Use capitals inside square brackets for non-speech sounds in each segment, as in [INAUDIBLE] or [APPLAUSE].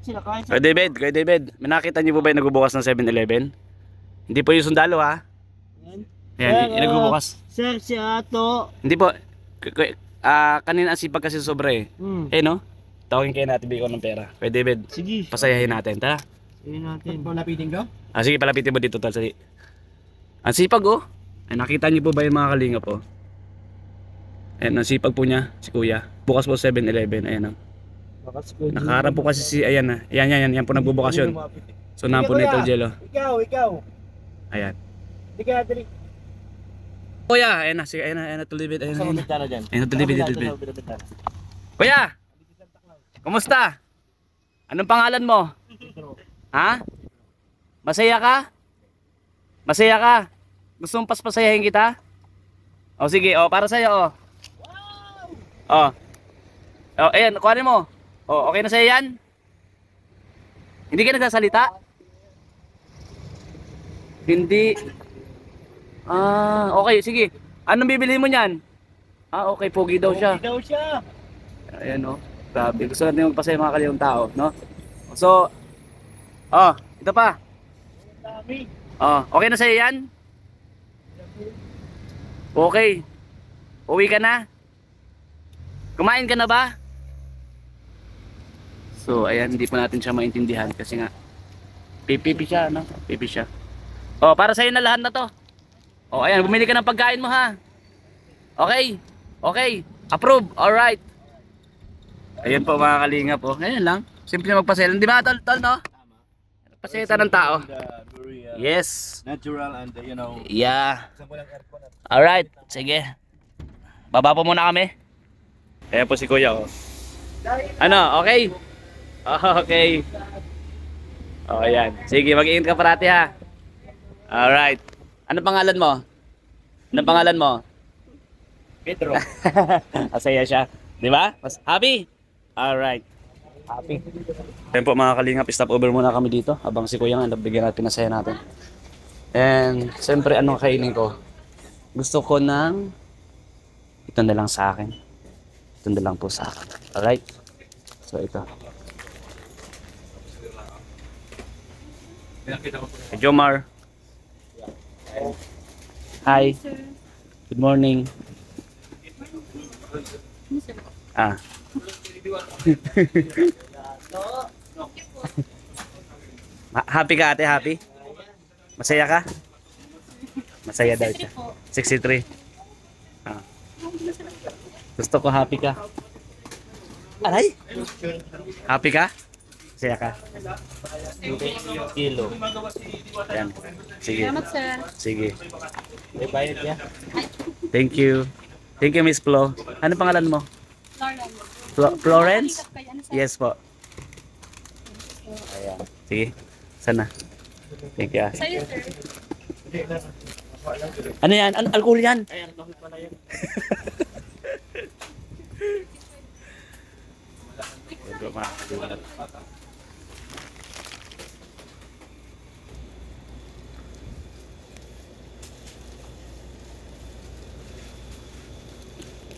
Sila Kuya David, Kuya David, may nakita niyo po ba yung nagbubukas ng 7-Eleven? Hindi po yung sundalo ha. Yan. Yan, Sir, yung nagbubukas. Sir, si Ato. Hindi po. K- k- Ah, kanina ang sipag kasi sobra eh. Hmm. Eh no? Tawagin kayo natin bigyan ko ng pera. Kuya David, Sige. pasayahin natin. Tara. Sige natin. Palapitin ko? Ah, sige, palapitin mo dito, tol. Sali. Ang sipag, oh. Ay, nakita niyo po ba yung mga kalinga po? Ayan, ang sipag po niya, si kuya. Bukas po 7-Eleven, ayan, oh. Nakaharap po kasi si, ayan, na. Ayan, yan, yan, yan po nagbubukas yun. So, na po Sige, nito. Jello. Ikaw, ikaw. Ayan. Ka dali. Kuya, ayan na, sige, ayan na, ayan na, tulibid, ayan na, ayan na. Ayan na, tulibid, tulibid. Kuya! Kumusta? Anong pangalan mo? Ha? Masaya ka? Masaya ka? Gusto mong paspasayahin kita? O sige, o para sa'yo, o. O. O, ayan, kuhanin mo. O, okay na sa'yo yan? Hindi ka nagsasalita? Hindi. Ah, okay, sige. Anong bibili mo niyan? Ah, okay, pogi daw siya. daw siya. Ayan o. Grabe. Gusto natin magpasaya mga kalilang tao, no? So, oh, ito pa. Oh, okay na sa'yo yan? Okay. Uwi ka na? Kumain ka na ba? So, ayan, hindi pa natin siya maintindihan kasi nga, pipipi siya, no? Pipi siya. Oh, para sa'yo na lahat na to. Oh, ayan, bumili ka ng pagkain mo, ha? Okay. Okay. Approve. Alright. Ayan po mga kalinga po. Ayan lang. Simple magpasaya. Di ba, tol, tol, no? Pasaya tayo ng tao. Yes. natural and you know, Yeah. at Alright. Sige. Baba po muna kami. Ayan po si Kuya. Oh. Ano? Okay? [LAUGHS] Okay. Oh, ayan. Sige, mag-iingat ka parati ha. Alright. Ano pangalan mo? Ano pangalan mo? Pedro. [LAUGHS] Masaya siya. Di ba? Mas happy? Alright. Happy. Ayan po mga kalingap, stop over muna kami dito habang si Kuya nga nabigyan natin pinasaya natin. And siyempre anong kainin ko? Gusto ko ng ito na lang sa akin. Ito na lang po sa akin. Alright? So ito. Hey, Jomar. Hi. Good morning. Ah. [LAUGHS] Happy ka ate, happy? Masaya ka? Masaya daw siya. 63. Ah. Gusto ko happy ka. Aray! Happy ka? Masaya ka? Kilo. Yan. Sige. Salamat, sir. Sige. May bayad niya. Thank you. Thank you, Miss Flo. Ano pangalan mo? Florence? Kaya ano? Yes po. Ayan. Sige. Sana. Thank you. ah. Sa'yo, sir. Ano yan? Ano, alcohol yan? Ay, alcohol pala yun. [LAUGHS]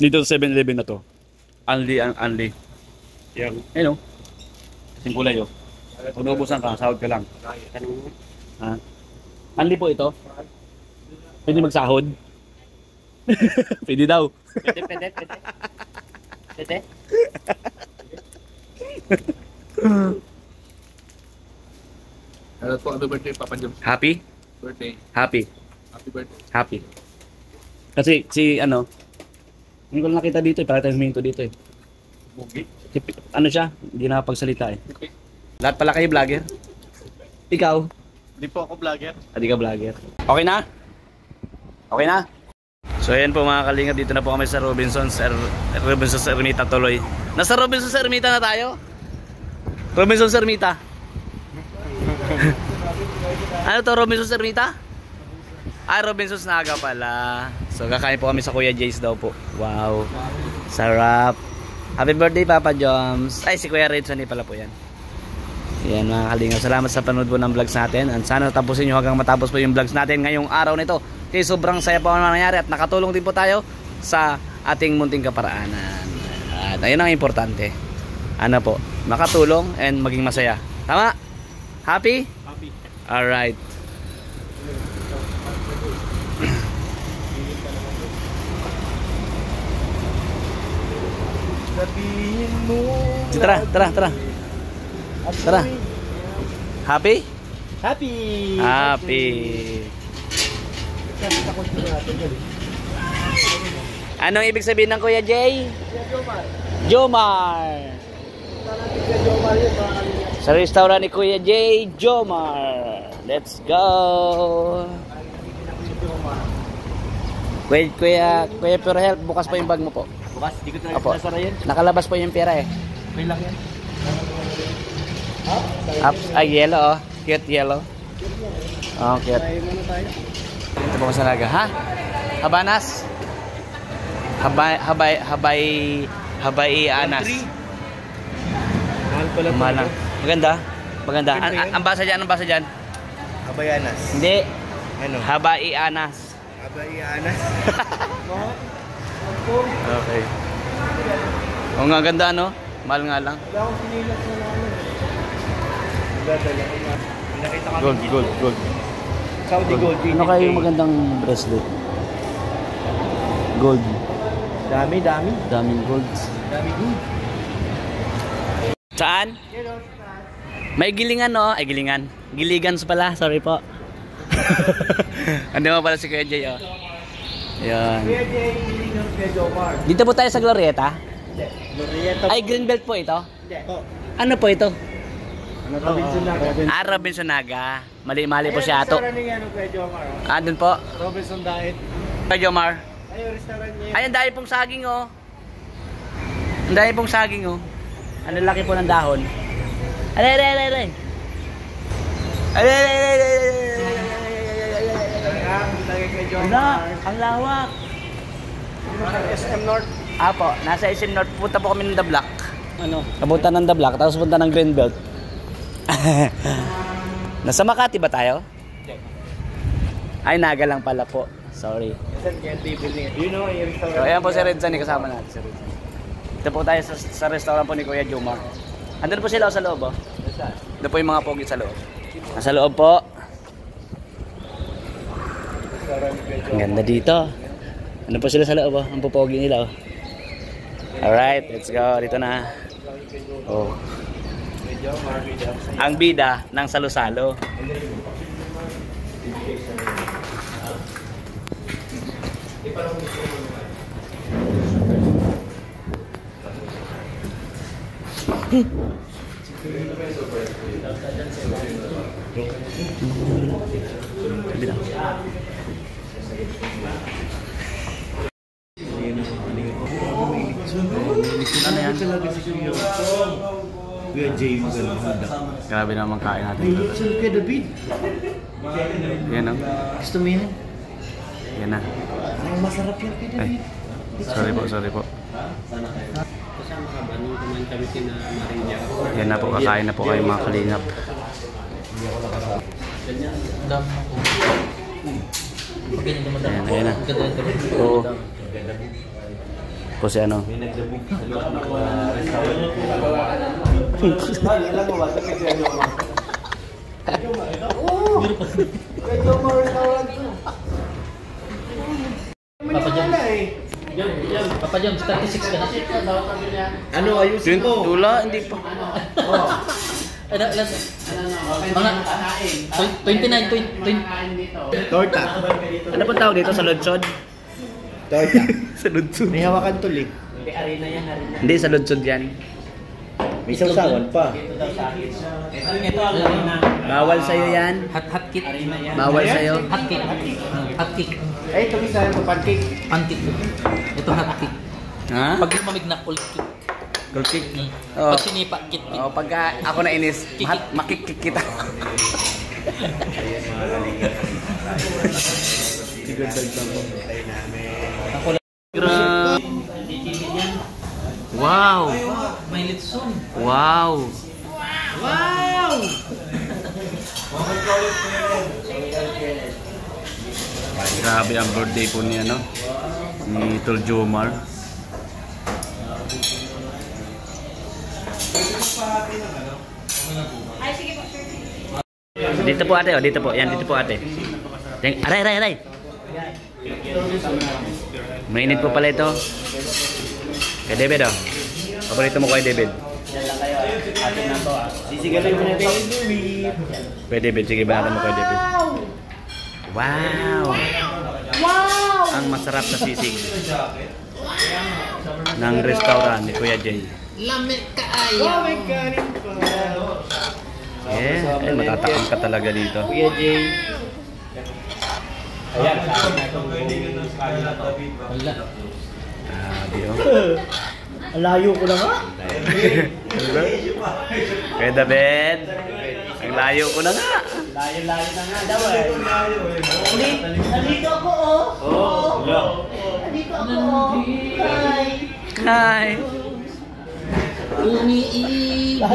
Dito sa 7-Eleven na to. Only, un- only. Yan. Ayun o. Kasing kulay o. Kung naubusan ka, sahod ka lang. Ha? Only po ito. Pwede magsahod? [LAUGHS] Pwede daw. Pwede, pwede, pwede. Pwede? Hello po, happy birthday Papa Joms. Happy? Birthday. Happy. Happy birthday. Happy. Kasi si ano, hindi ko lang nakita dito eh, para tayong huminto dito eh. Bugi. Ano siya, hindi nakapagsalita eh. Lahat pala kayo vlogger? Ikaw? Hindi po ako vlogger. Hindi ka vlogger. Okay na? Okay na? So ayan po mga kalingap, dito na po kami sa Robinson's, er, Robinson's Ermita tuloy. Nasa Robinson's Ermita na tayo? Robinson's Ermita? [LAUGHS] ano to, Robinson's Ermita? Ah, Robinson's Naga pala. So kakain po kami sa Kuya Jace daw po. Wow. Sarap. Happy birthday Papa Joms. Ay, si Kuya Redson pala po yan. Yan mga kalingap. Salamat sa panood po ng vlogs natin. And sana tapusin nyo hanggang matapos po yung vlogs natin ngayong araw nito. Kasi sobrang saya po ang nangyari at nakatulong din po tayo sa ating munting kaparaanan. At ayun ang importante. ano po, makatulong and maging masaya. Tama? Happy? Happy. Alright. Sabihin mo. Tara, tara, tara. Tara. Happy? Happy. Happy. Anong ibig sabihin ng Kuya Jay? Jomar. Sa restaurant ni Kuya Jay, Jomar. Let's go. Kuya, Kuya, Kuya Pure Health, bukas po yung bag mo po. Bukas, di ko talaga Apo. sinasara yan. Nakalabas po yung pera eh. Okay lang yan. Up, ay, yellow oh. Cute yellow. Oh, cute. Tayo. Ito po sa laga, ha? Habanas? Habay, habay, habay, habay anas. Mahal pala Mahal lang. Maganda. Maganda. An, an, ang basa dyan, ang basa dyan? Kabayanas. Hindi. Ano? Habay anas. Kabayanas. Okay. O nga, ganda no? Mahal nga lang. Wala akong pinilat na ano. Dadala ko na. Nakita kami. Gold, gold, gold. Saudi Gold. Ano kayo yung magandang bracelet? Gold. Dami, dami. Daming gold. Dami gold. Saan? May gilingan no? Ay gilingan. Giligan pala, sorry po. [LAUGHS] Ando mo pala si Kuya Jay oh. Ayan. Dito po tayo sa Glorieta? Glorieta. Ay, Greenbelt ano po ito? Ano po ito? Robinson Naga. Ah, Robinson ah, Naga. Mali-mali po si Ato. Ah, dun po. Robinson Diet. Kay Jomar. Ay, restaurant niya. Ay, ang dahil pong saging, oh. Ang dahil pong saging, oh. Ano laki po ng dahon. Aray, aray, aray, aray. Aray, aray, aray, aray. Talaga, lagi kay Wala, Jomar. ang lawak. SM North. Apo, nasa SM North. Punta po kami ng The Block. Ano? Kapunta ng The Block, tapos punta ng Greenbelt. [LAUGHS] nasa Makati ba tayo? Ay, Naga lang pala po. Sorry. You know, yung restaurant. So, ayan po si Redsan, eh, kasama natin si Redsan. Ito po tayo sa, sa restaurant po ni Kuya Jumar. Andun po sila sa loob, oh. Ito po yung mga pogi sa loob. Nasa loob po. Ang ganda dito. Ano po sila sa loob, oh. Ang pupogi nila, oh. Alright, let's go. Dito na. Oh. Ang bida ng salo-salo. Bida. [LAUGHS] Ano yan? talaga si Kuya. Kuya James. Grabe naman kain natin. May lechon kay David. Yan oh. Gusto mo yan? Yan na. Ay, masarap yan kay Ay, David. sorry po, sorry po. Kasama ka ba nung kumain kami kina Maria? Yan na po, kakain na po kayo mga kalingap. Ayan, ayan na. Oo. Kasi ano. May nagdabog sa loob ng Papa Jam, 36 ka na. Ano, ayusin mo. Dula, hindi pa. Ano, ilan? Mga 29, 20, Torta. Ano po tawag dito sa lodsod? Torta. [LAUGHS] sa lodsod. May hawakan tuloy. Hindi, sa lodsod yan. May sausawan pa. Bawal sa'yo yan. hot, hot kit. Bawal sa'yo. Hot kit. Hot kit. Eh, ito isa yung pancake. Pancake. Ito hot kit. Ha? Pag lumamig na, cold kit. Gold kick. Oh. Pag sinipa, kit kit. Oh, pagka ako na inis, mat- makikik kita. Gra- Wow! May litson. Wow! Grabe ang birthday po niya, no? Ni Tol Jomar. Ay, sige po, sir. Dito po ate, oh, dito po. Yan, dito po ate. Yan, aray, aray, aray. Mainit po pala ito. Kay David, oh. Paborito mo kay David. Yan lang kayo. Atin na to ah. Sisigalan mo natin. Kay David, sige, banatan mo kay David. Wow! Wow! Ang masarap na sisig. Ng restaurant ni Kuya Jay. Lamig ka ay. Oh my God! Yeah, eh, matatakam ka talaga dito. Kuya Jay. Ayan, sa akin na itong to. Wala. Grabe, oh. [LAUGHS] Ang layo ko na nga. Kuya David, ang layo ko na nga. Layo-layo na nga daw eh. Nandito ako oh. Oh, Nandito ako oh. Hi. Hi! Umiibig nga.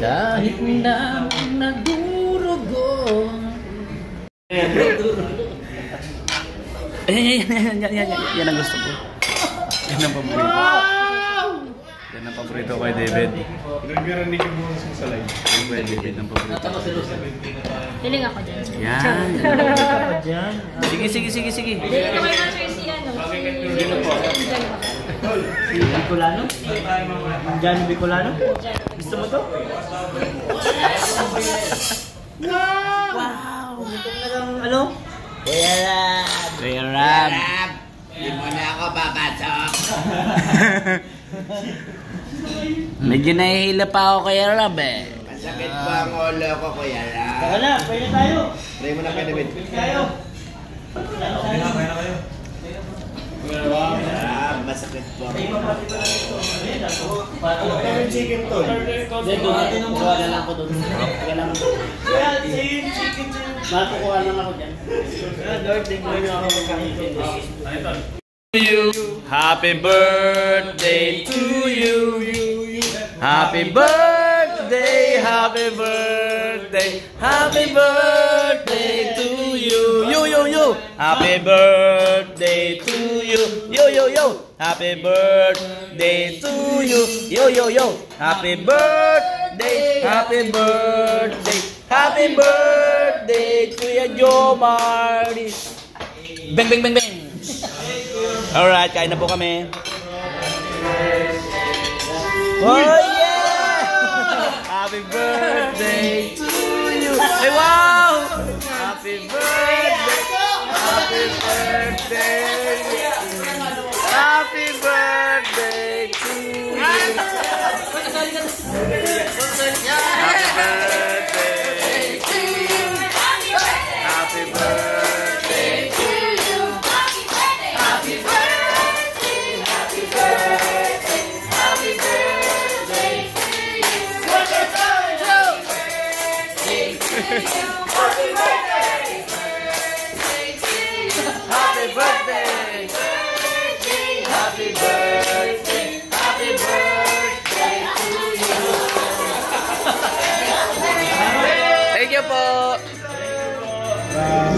Kahit na nadurugo. Ayan, yan, yan, yan, yan, yan, yan ang gusto ko. Yan ang paborito. Yan ang paborito kay David. Ni Kibunos mo sa live. Yan kay David ang paborito. Piling ako dyan. Yan. Ako dyan. Sige, sige, sige, sige. Hindi ko kayo na sir si ano. Sino po? Si Bicolano? Johnny Bicolano? Gusto mo to? Wow! Wow! Ito na lang ano? Kuya Rab! Kuya Rab. [LAUGHS] Medyo nahihila pa ako kay Rab eh. Masakit pa ang ulo ko, Kuya Ram. Tara na, pwede tayo! Try mo na kay David. Pwede tayo! Ram, masakit po. Pero chicken to. Kuha na lang ko doon. Kaya lang. To. Matukuha lang ako dyan. Lord, thank you ako magkakasin. Happy birthday to you. Happy birthday, happy birthday, happy birthday to you. Yo yo yo. Happy birthday to you. Yo yo yo. Happy birthday to you. Yo yo yo. Happy birthday, happy birthday, happy birthday to ya Joe Marty. Bang bang bang bang. Alright, kain na po kami. Oh yeah! Happy birthday to you! Ay wow! Happy birthday! Happy birthday! Happy birthday to you! Happy birthday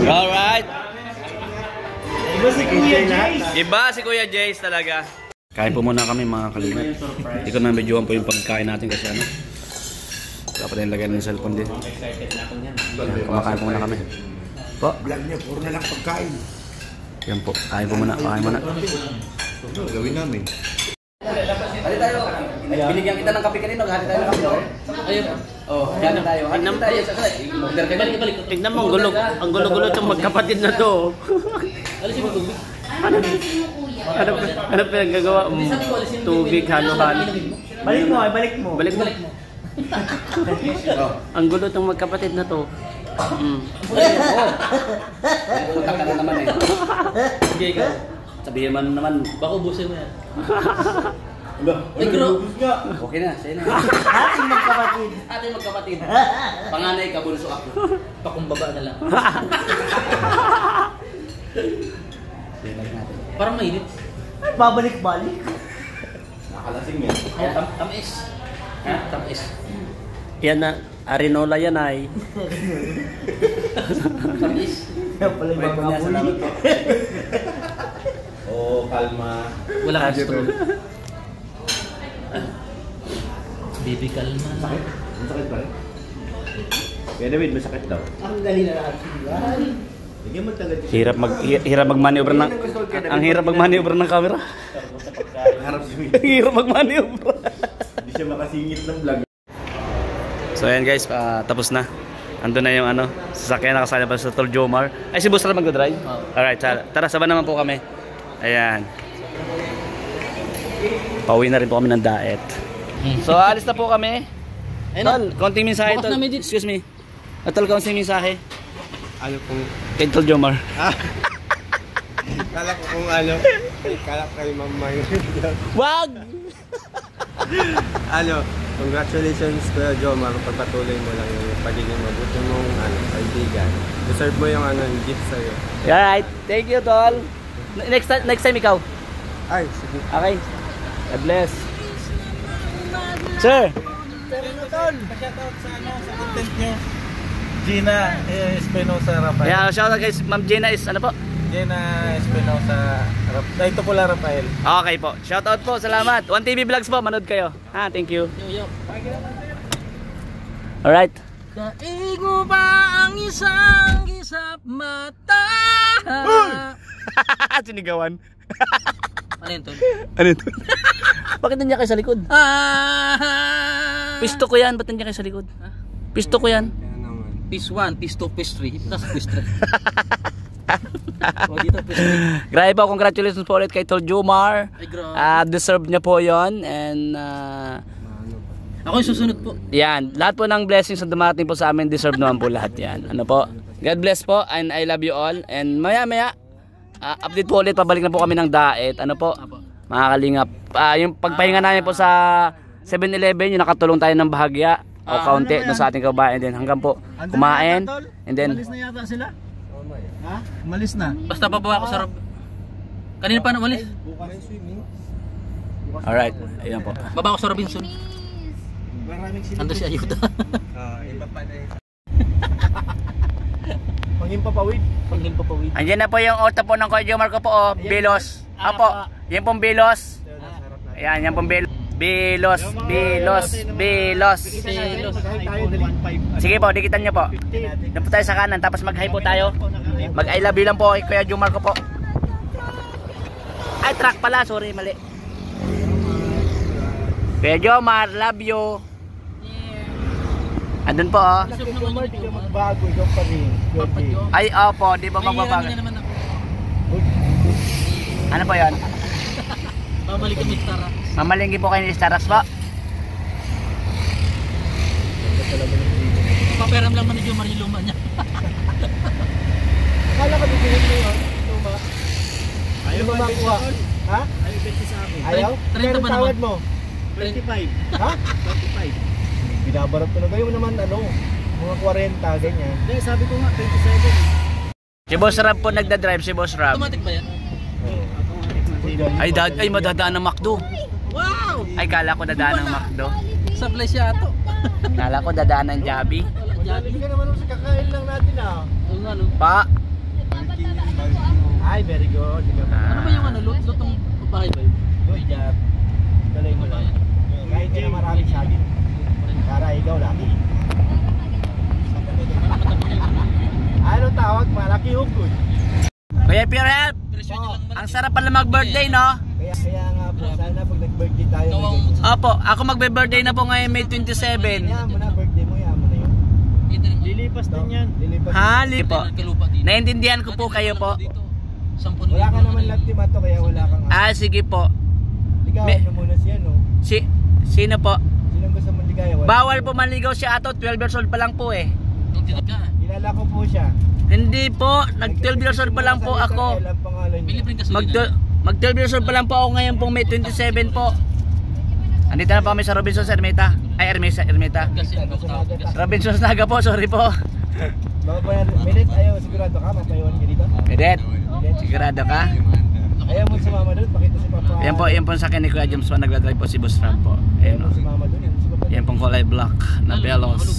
Alright! Iba si Kuya Jay. Iba si Kuya Jace talaga. Kain po muna kami mga kalingap. Hindi ko na videoan po yung pagkain natin kasi ano. Dapat yung lagyan ng cellphone din. Yan, kumakain po muna kami. Po, Vlog niya, puro na lang pagkain. yan po. Kain po muna, kain muna. Gawin namin. Hali tayo. Binigyan kita ng kape kanino, hali tayo ng kape. Ayun. Oh, yan tayo. Hali tayo. Balik, balik. Tignan mo, ang gulo, ang gulo-gulo itong magkapatid na to. [LAUGHS] Alisin mo tubig. Ano, ano, ano pinagagawa? Um, tubig, halo-halo. Balik mo, ay balik mo. Balik mo. [LAUGHS] Ang gulo itong magkapatid na to. Mm. Ka na naman eh. [LAUGHS] Sige, ikaw. Sabihin man naman. Baka ubusin mo yan. Alo, Ay, gro. Okay na, sa'yo na. [LAUGHS] Ating magkapatid. Ating magkapatid. [LAUGHS] Panganay ka, bunso ako. Pakumbaba na lang. [LAUGHS] Bilag natin. Parang mainit. Ay, babalik-balik. Nakalasing yan. Ay, tam tamis. Ha? Tamis. Yan na, Arinola yan ay. Tamis. Kaya pala yung mga salamat po. Oh, kalma. Wala kang straw. Baby kalma. Sakit? Ang sakit ba rin? Kaya David, masakit daw. Ang dali na talaga. Hirap mag hi- hirap magmaneuver ng ang hirap magmaneuver ng camera. Harap si [LAUGHS] hirap magmaneuver. Hindi siya makasingit ng vlog. So ayan guys, ah, tapos na. Ando na yung ano, sasakyan nakasali pa sa Tol Jomar. Ay si Boss Ram magdadrive? Oo. Alright, tara, tara sabay naman po kami. Ayan. Pauwi na rin po kami ng daet. So alis na po kami. Ayun Tol, konting mensahe tol. Excuse me. Ah, Tol, konting mensahe. Ano kung, Kay Tol Jomar. kala ko kung ano, kala ko kay mama yun. Wag! ano, congratulations Kuya Jomar, pagpatuloy mo lang yung pagiging mabuti mong ano, kaibigan. Deserve mo yung ano, yung gift sa'yo. Alright, thank you Tol. Next time, next time ikaw. Ay, sige. Okay. God bless. Sir, Gina Espinosa Rafael. yeah, shout out guys. Ma'am Jenna is ano po? Gina Espinosa Rafael. Ito pula Rafael. Okay po. Shout out po. Salamat. One TV Vlogs po. Manood kayo. Ha, thank you. Yo, yo. Alright. Daig mo ba ang isang gisap mata? [LAUGHS] Sinigawan. [LAUGHS] Ano yun, Tol? Ano ito? Bakit nandiyan kayo sa likod? Ah! Pisto ko yan. Ba't nandiyan kayo sa likod? Pisto ko yan. Piece 1, piece 2, piece 3. Tapos piece 3. [LAUGHS] o dito, piece 3. Grabe po. Congratulations po ulit kay Tol Jumar. Ah, deserve niya po yon And ah, Ako yung susunod po. yan. Lahat po ng blessings na dumating po sa amin, deserve naman po lahat yan. Ano po? God bless po and I love you all. And maya maya, ah, update po ulit. Pabalik na po kami ng daet. Ano po? Mga kalingap. Ah, yung pagpahinga namin po sa 7-Eleven, yung nakatulong tayo ng bahagya o kaunti no, sa ating kabayan din hanggang po kumain and then Umalis na yata sila? Ha? Umalis na. Basta bababa ako sa rab... Kanina pa na umalis. alright ayan po Baba ako sa Robinson. Ando si Ayuda. Ah, iba pa na Panghimpapawid. Panghimpapawid. andyan na po yung auto po ng Kuya Jomar ko po oh, Bilos. Apo, yan pong Bilos. Ayan yan pong Bilos Bilos, Bilos, Bilos. Selos. tayo, dali. 1.5. Sige po, dikitan nyo po. Doon po tayo sa kanan, tapos mag-hi po tayo. Mag I love you lang po kay Kuya Jomar ko po. Ay, truck pala, sorry, mali. Kuya Jomar, love you Andun po oh Magbago, ikaw pa rin. Ay, opo, di ba magbabago. Ano po yan? [LAUGHS] Babalik kami sa Tara. Mamalinggi po kayo ni Staras po Paperam lang man ni Jomar yung luma niya. [LAUGHS] Kala ka bibigyan mo yun. Luma. Ayaw ba makuha? Ha? Ayaw sa akin. Ayaw? 30 Pero ba tawad naman? mo? 25. Ha? 25. Binabarat ko na kayo naman ano, mga 40, ganyan. Hindi, sabi ko nga, 27. Si Boss Rab po nagda-drive si Boss Rab Automatic ba yan? Ay, dad ay madadaan ng McDo Wow! Ay, kala ko dadaan ng McDo Supply siya ato. Kala ko dadaan ng Jollibee Hindi ka naman sa kakain lang natin ah. Oo nga no. Pa, Ay, very good. Ano ba yung ano? Lut lutong bahay ba yun? Good job. Tuloy mo lang. Kahit ka na maraming sabi. Para ikaw laki. ano tawag? Malaki hukod. Kuya niya lang ang sarap pala mag-birthday, no? Kaya, kaya nga po, sana pag nag-birthday tayo. Opo, ako magbe-birthday na po ngayon May 27. Yan mo na, birthday mo, yan mo na yun. Lilipas din yan. Lilipas. Ha, li po. Kalupa dito. Naintindihan ko po kayo po. Dito. 10,000 Wala ka naman lagtimato, kaya wala kang... Ah, sige po. Ligawan mo muna siya, no? Si, sino po? Sino gusto mong ligaya? Wala. Bawal po manligaw si Ato, 12 years old pa lang po eh. Nung tinag ka. Kilala ko po siya. Hindi po, nag 12 years old pa lang po ako. Bilibreng Mag, gasolina. mag 12 years old pa lang po ako ngayon pong May 27 po. Andito na po kami sa Robinson sa Ermita. Ay, Ermesa, Ermita. Kasi ang tawag gas. Robinson Naga po, sorry po. Babayan, minute, ayaw, sigurado ka, mapayawan ka dito. Edet, sigurado ka? Ayaw mo sumama doon, pakita si Papa. Yan po, yan po sa akin ni Kuya James po, nagdadrive po si Boss Ram po. Ayan Ayaw mo o. sumama doon, yan pong kulay black na sila. Ah, ko, ano. Ano.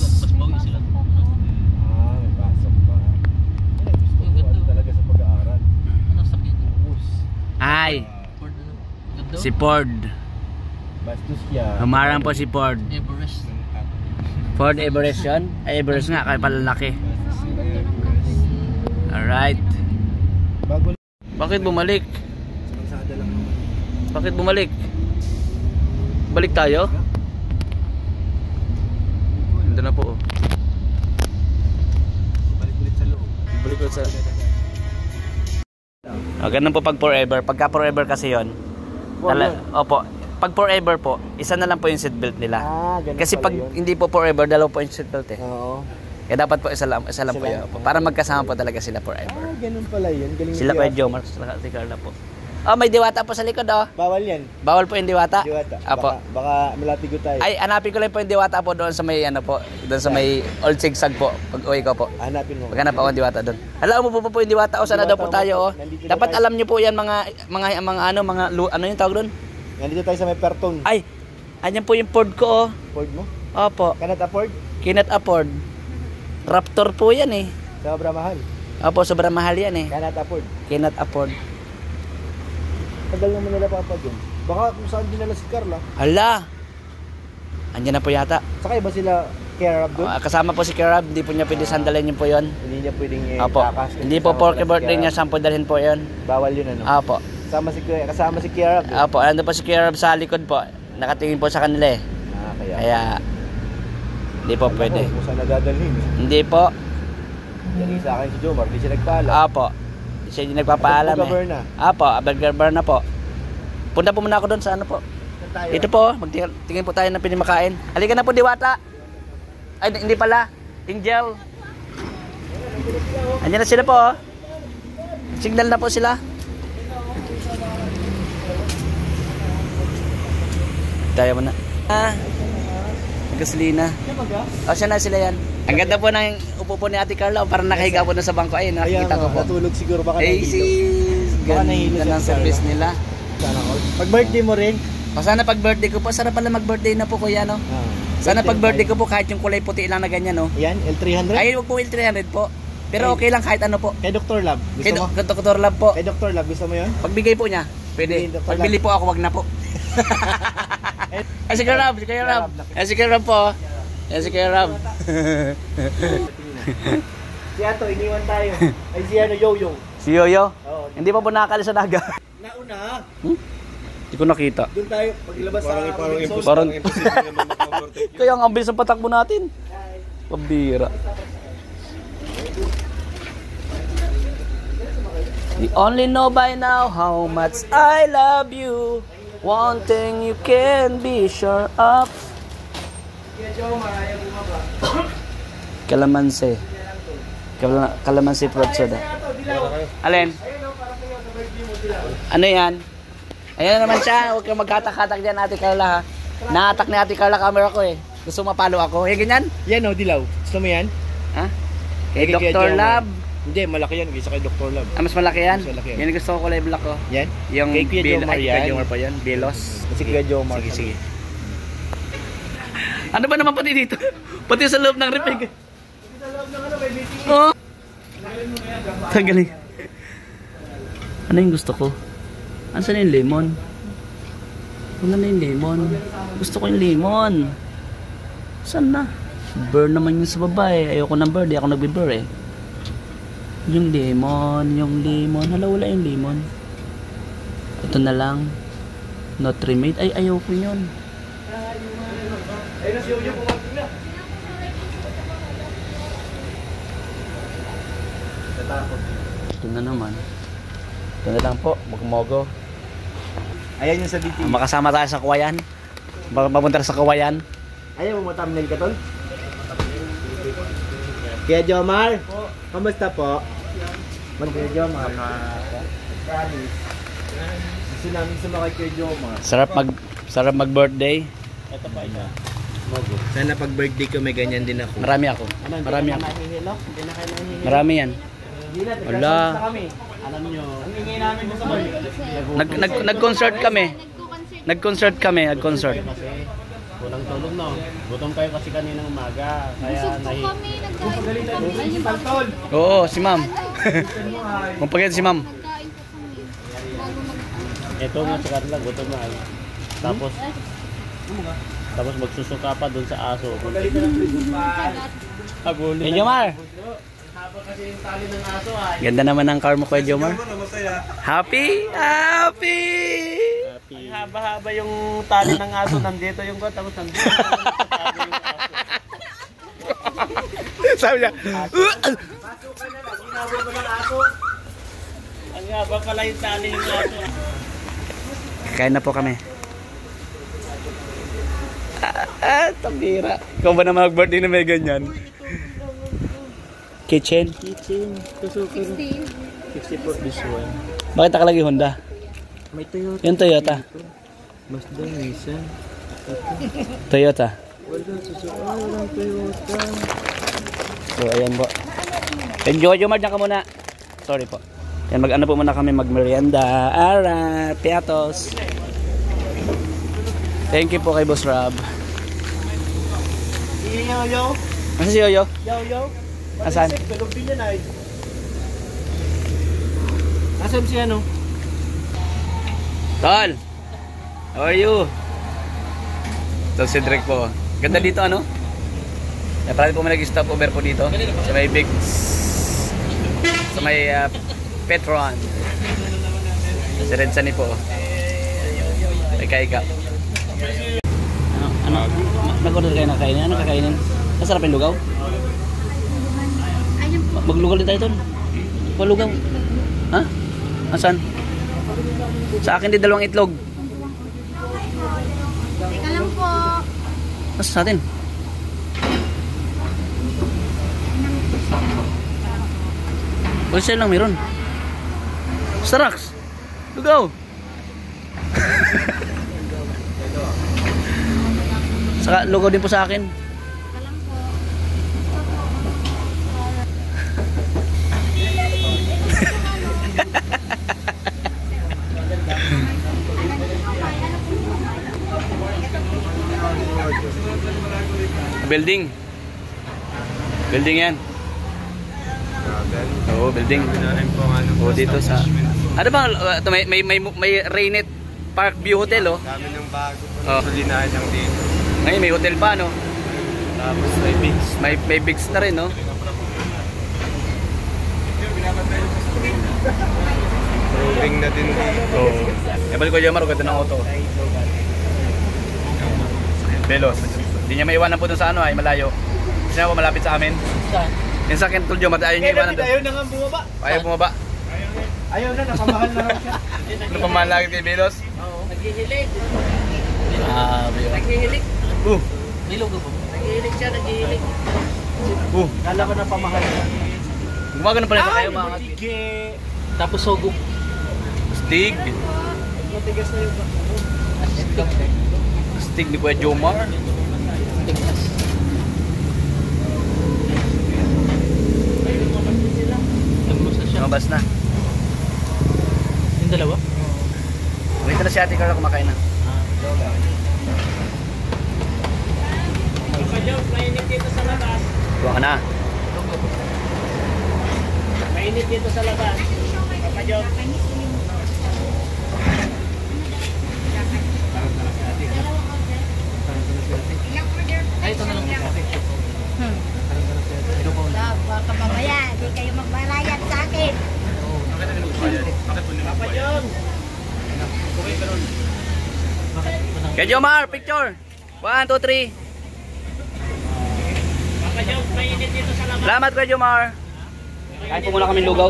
Ay, ano? Si Ford. Bastos yan. Humarang po si Ford. Everest. Ford Everest yun? Ay, Everest nga, kaya pala laki. Alright. Bakit bumalik? Bakit bumalik? Balik tayo? Ito na po. oh. Balik ulit sa loob. Balik ko sa... Oh, ganun po pag forever. Pagka forever kasi yon. Tala, opo. Pag forever po, isa na lang po yung seatbelt nila. Ah, Kasi pag yun. hindi po forever, dalawa po yung seatbelt eh. Oo. Kaya dapat po isa lang, isa lang po yun. Opo. Para magkasama po talaga sila forever. Ah, ganun pala yun. Galing Sila po yung Jomar, sila si Carla po. Oh, may diwata po sa likod oh. Bawal yan. Bawal po yung diwata. Diwata. Apo. Baka, baka malatigo tayo. Ay, hanapin ko lang po yung diwata po doon sa may ano po, doon sa may Old Sigsag po, pag uwi ko po. Hanapin mo. Maghanap ako ng diwata doon. Alam mo po po yung diwata o sana daw po tayo oh. Dapat tayo. alam niyo po yan mga mga mga ano mga lu- ano yung tawag doon? Nandito tayo sa may Perton. Ay, anyan po yung Ford ko oh. Ford mo? Opo, Cannot afford? cannot afford. Raptor po yan eh. Sobra mahal. Opo, sobrang mahal yan eh. Cannot afford. Cannot afford. Tagal naman nila papag yun. Baka kung saan dinala si Carla. Hala. Andiyan na po yata. Sakay ba sila up doon? Ah, kasama po si Kerab, hindi po niya pwede sandalin yun po yun. Hindi niya pwedeng eh, Opo. takas. Hindi po porke birthday niya, sampo dalhin po yun. Bawal yun ano. Opo. Kasama si kasama si Kiara. doon. Opo, ando po si Kerab sa likod po. Nakatingin po sa kanila eh. Ah, kaya. Kaya, hindi po Alam pwede. mo Kung saan nagdadalhin. Hindi po. Yan sa akin si Jomar, di siya nagpala. Opo. Siya yung nagpapaalam eh. Gaberna. Opo, Abel Gaberna po. Punta po muna ako doon sa ano po. Ito po, magtingin tingin po tayo ng pinimakain. Halika na po, Diwata. Ay, hindi pala. Angel. Andiyan na sila po. oh. Signal na po sila. Tayo mo na. Ah, gasolina. O, siya na sila yan. Ang ganda po ng upo po ni Ate Carla. oh, Parang nakahiga po na sa bangko. Ayun, nakikita ko po. natulog siguro baka Ay, nahihilo. Baka nahihilo Ganda ng si service Carla. nila. Sana all. Pag birthday mo rin. O, sana pag birthday ko po. Sana pala mag birthday na po kuya, no? Ah, Sana pag birthday ko po kahit yung kulay puti lang na ganyan, no? Yan, L300. Ay, wag po Will 300 po. Pero okay lang kahit ano po. Kay Dr. Lab. Gusto Kay mo? Dok- Dr. Lab po. Kay Dr. Lab, gusto mo yun? Pagbigay po niya, pwede. Pagbili po ako, wag na po. Ay, [LAUGHS] si Kuya Rab, si Rab. Ay, si Rab po. Ay, si Kuya Rab. [LAUGHS] Si Ato, iniwan tayo. Ay, si ano, Yo-Yo. si Yoyo. Oo. Hindi pa po nakakali sa daga. Nauna, Hindi ko nakita. doon tayo, paglabas sa parang exhaust. Parang, kaya ang ambilis ng patakbo natin. Pabira. You only know by now how much I love you. One thing you can be sure of. Kalamansi. Kala kalamansi fruit soda. Alin? Ano yan? Ayan na naman siya. Huwag kang magkatak-katak dyan, Ate Carla ha. Naatak ni Ate Carla camera ko eh. Gusto mapalo ako. Eh, ganyan? Yan o, dilaw. Gusto mo yan? Ha? Kay Kay Kuya Dr. Lab. Hindi, malaki yan. Kaysa kay Dr. Lab. Ah, mas malaki yan? Mas malaki yan. Yan gusto ko kulay black ko. Yan? Yung Kay Kuya Jomar ay, yan. Kuya Jomar pa yan. Belos. Kasi kay Jomar. Sige, sige. Ano ba naman pati dito? Pati sa loob ng rep. eh. Oh. Tanggalin. Ano yung gusto ko? Asan yung lemon? Wala na yung lemon. Gusto ko yung lemon. Saan na? Burn naman yun sa baba eh. Ayoko ng burn. Di ako nagbe-burn eh. Yung lemon, yung lemon. Hala, wala yung lemon. Ito na lang. Not remade. Ay, ayoko yun. Ayun na si Yo-Yo, pumating na. Natakot. Ito na naman. Ito na lang po. Magmogo. Ayan yung sa DT. Makasama tayo sa kawayan. Baka Mapunta sa kawayan. Ayaw mo thumbnail ka, tol? Kuya Jomar, kamusta po? Mag Kuya Jomar. Promise. Gusto namin sumakay Kuya Jomar. Sarap mag sarap mag-birthday. Sana pag birthday ko may ganyan din ako. Marami ako. Marami ako. Marami yan. Wala. Alam nyo, ang ingay namin sa bar. Nag, nag, nag-concert kami. Nag-concert kami. Nag-concert. Kasi kulang tulog no. Gutom kayo kasi kaninang umaga. Kaya Busog po kami, nagkain po kami. Ayun po. Oo, si ma'am. Kung pagkat si ma'am. Ito nga si Carla, gutom na. Tapos, Tapos magsusuka pa doon sa aso. Habulin. Kuya Jomar, Haba kasi yung tali ng aso ay. ganda naman ng car mo Kuya Jomar. Happy? Happy! Haba-haba yung tali ng aso nandito yung ko tapos nandito. Yung aso. [LAUGHS] Sabi niya, na lang, ginagawa mo ng aso. Ang haba pala yung tali ng aso. kain na po kami. Tambira. Ikaw ba naman mag-birthday na may ganyan? Kitchen? Kitchen. 60 for this one. Bakit nakalagay Honda? May Toyota. Yung Toyota. Mazda, Nissan. Toyota. Wala. Ah, walang Toyota. So, ayan po. Enjoy, Jomar, dyan ka muna. Sorry po. Yan, mag-ano po muna kami, mag-merienda. Alright, piatos. Thank you po kay Boss Rob. Yo-yo. Nasaan si Yoyo? Yo-yo. Asan? Tulog din yan ay. Asan si ano? Tol! How are you? Ito si Drake po. Ganda dito ano? Kaya parang po may nag-stop over po dito. Sa may big... Sa may uh, Petron. Si Red Sunny po. May kaika. Ano? Ano? Nag-order kayo ng kainin? Ano kakainin? Masarap yung lugaw? Maglugaw din tayo tol. Malugaw. Ha? Asan? Sa akin din dalawang itlog. Teka lang po. Nasa sa atin? Wholesale lang meron. Staraks. Lugaw. [LAUGHS] Saka lugaw din po sa akin. [LAUGHS] Building. Building yan. Oo, building. Ang ano. Oo, dito sa... Ano ba? may, may, may, may Rainet Park View Hotel, oh. Dami ng bago. Oh. Oh. Linahan lang dito. Ngayon, may hotel pa, no? Tapos may beach. May, may bigs na rin, no? Roving na din dito. Oo. Eh, balik ko dyan, Maro, ganda ng auto. Belos. Hindi niya maiwanan po dun sa ano, ay malayo. Kasi na po malapit sa amin. Saan? Yung sa akin, Tuljo, ayaw niya iwanan doon. ayaw na nga bumaba. Ayaw bumaba. Ayaw na, napamahal na raw siya. [LAUGHS] Ano pa malaki kay Belos? Naghihilig. Ah, Naghihilig. Uh, Bilog ako. Naghihilig siya, naghihilig. uh. Kala ko na pamahal siya. Gumagano pa rin sa kayo, mga matige. Tapos sogok. Stig. Matigas na yung Stig ni Kuya Jomar. Nagmusa siya. Lumabas na. Yung dalawa? Wait na si Ate Carla kumakain na. Mainit dito sa labas. Kuha ka na. Mainit dito sa labas. Papa Job. Ay, ito na lang po. Baka mamaya, di kayo magbalayad sa akin. Papa Job. Kuya Jomar, picture. One, two, three. Papa Job, mainit dito sa labas. Salamat Kuya Jomar. Kain po muna kami lugaw.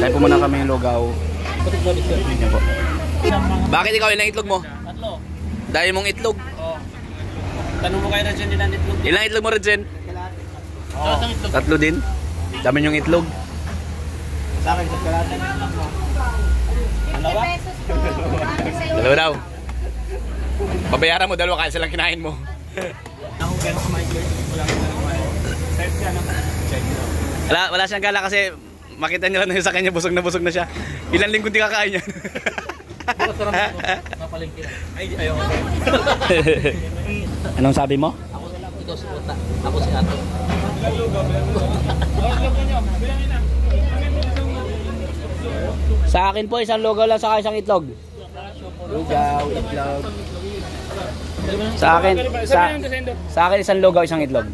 Kain po muna kami lugaw. Bakit ikaw ilang itlog mo? Tatlo. Dahil mong itlog. Oh. Tanong mo kayo na dyan nilang itlog. Ilang itlog mo rin, Jen? Oh. Tatlo din. Dami yung itlog. Sa akin, sa kalatan. Dalawa? Dalawa daw. Babayaran mo dalawa kasi lang kinain mo. Ako gano'n kumain ko. Wala ko gano'n kumain. Check mo. Wala, wala siyang gala kasi makita niyo lang na sa kanya busog na busog na siya. Ilang linggo di kakain yan. Bukas sarap [LAUGHS] ako. Napalengke na. Ay. [LAUGHS] Anong sabi mo? Ako na lang. Ikaw si Ota. Ako si Ato. Sa akin po, isang lugaw lang saka isang itlog. Lugaw, itlog. Sa akin, sa, sa akin isang lugaw, isang itlog.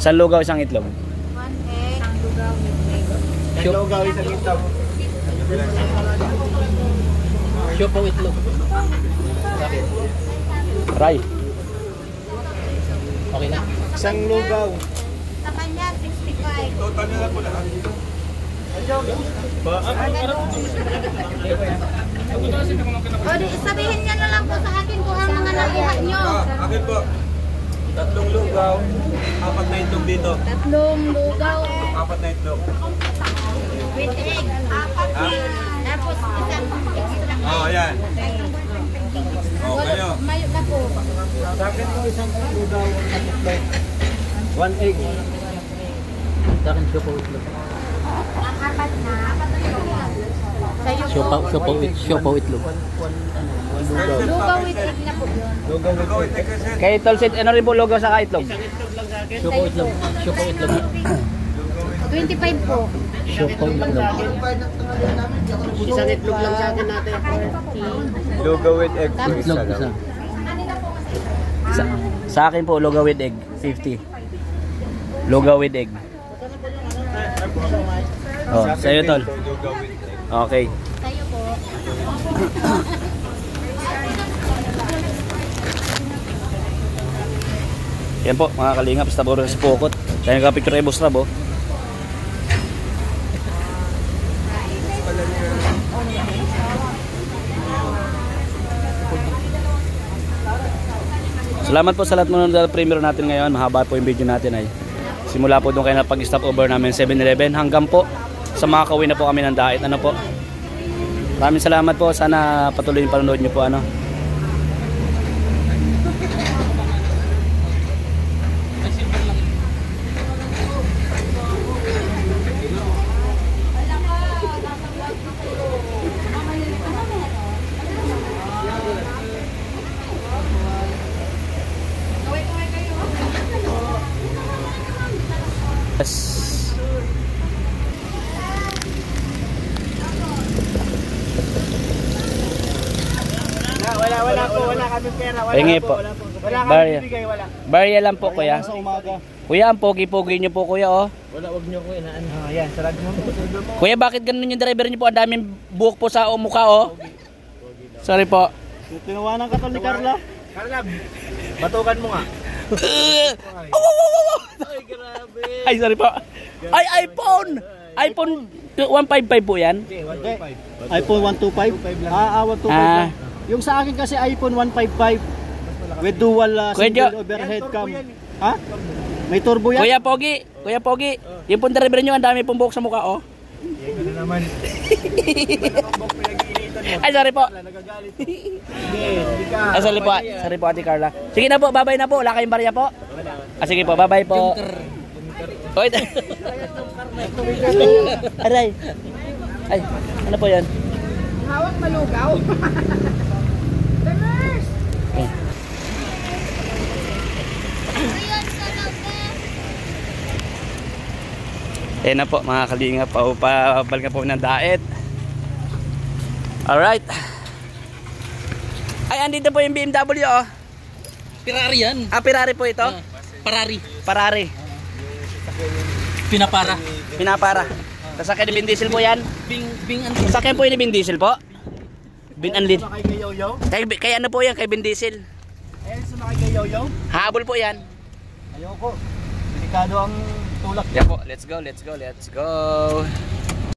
Isang lugaw, isang itlog. One egg, ang lugaw isang itlog. Siopaw itlog. Ray. Okay na. Isang lugaw. Sa kanya, 65. Total na lang po lahat. O, di, sabihin niya na lang po sa akin kung ang mga nakuha niyo. Akin po. Tatlong lugaw, apat na itlog dito. Tatlong lugaw Apat na itlog. with egg. Apat Tapos isang extra oh, yan. Oh, kayo. Mayo na po. Sa akin po isang lugaw at itlog. One egg. Sa akin, siopaw itlog. Apat na. Sa'yo po. Siopaw, siopaw, it, siopaw itlog. Lugaw with egg na po yun. Lugaw with egg kasi. Kay Tolsit, ano rin po lugaw saka itlog? Siopaw itlog. Siopaw itlog. 25 po. Siopaw itlog. Isang itlog lang sa akin natin. Lugaw with egg Itlog, lang. isa. Sa, sa akin po, lugaw with egg. 50. Lugaw with egg. Oh, sa'yo tol. Lugaw with egg. Okay. Sa'yo po. Yan po, mga kalingap, sa taburo sa Pukot. Tayo nagka-picture kay Boss Rab, oh. Salamat po sa lahat mga nanonood premiere natin ngayon. Mahaba po yung video natin ay. Simula po doon kayo na pag-stop over namin 7-Eleven hanggang po sa mga kawin na po kami ng diet. Ano po? Maraming salamat po. Sana patuloy yung panonood nyo po. Ano? Yes. Wala, wala po. Wala Pahingi po. Wala po. Wala kami Barya. bibigay. Wala. Barya lang po, kuya. Sa umaga. Kuya, ang pogi-pogi niyo po, kuya, oh. Wala, wag niyo ko inaan. Ah, yan. Sarado mo. Kuya, bakit ganun yung driver niyo po? Ang daming buhok po sa mukha, oh. Sorry po. Tinawanan ka to ni Carla. Carla, batukan mo nga. [LAUGHS] Ay, sorry po. Ay, iPhone! iPhone 155 po yan. iPhone 125? Ah, ah, 125 Ah. lang. Yung sa akin kasi iPhone 155 with dual uh, single overhead cam. Ha? May turbo yan? Kuya Pogi, Kuya Pogi, yung pong driver niyo, ang dami pong buhok sa mukha, oh. Ano naman? [LAUGHS] Ay, sorry po. Hindi, hindi ka. Ay, sorry po. Sorry po, Ate Carla. Sige na po, babay na po. Wala kayong barya po. Ah, sige po, babay po. Oy. [LAUGHS] Aray. Ay, ano po yan? Hawak malugaw. [LAUGHS] Ayan na po mga kalinga pa pabalik na po ng daet. Alright. Ay, andito po yung BMW oh. Ferrari yan. Ah, Ferrari po ito. Ah, Ferrari. Ferrari. Pinapara. Pinapara. Sasakyan ni Vin Diesel po yan. Bing, bing, Sasakyan po yun ni Vin Diesel po. Unlead. Sumakay kay Yoyo? Kay, kay ano po yan, kay Vin Diesel. Ayan, sumakay kay Yoyo? Habol po yan. Ayoko. Delikado ang tulak. Yan po, let's go, let's go, let's go.